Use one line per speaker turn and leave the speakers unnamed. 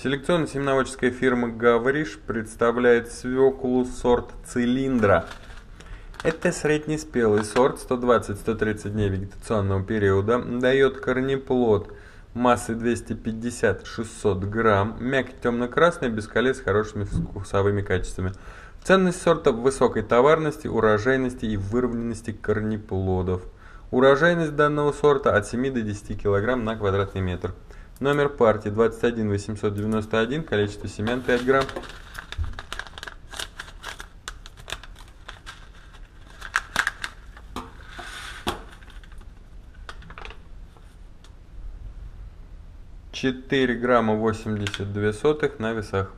Селекционно-семеноводческая фирма «Гавриш» представляет свеклу сорт «Цилиндра». Это среднеспелый сорт, 120-130 дней вегетационного периода, дает корнеплод массой 250-600 грамм, мякоть темно-красная, без колец, с хорошими вкусовыми качествами. Ценность сорта в высокой товарности, урожайности и выровненности корнеплодов. Урожайность данного сорта от 7 до 10 кг на квадратный метр. Номер партии 21 891, количество семян 5 грамм. Четыре грамма восемьдесят две сотых на весах.